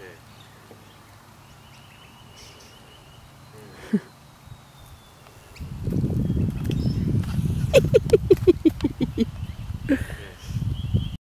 Okay.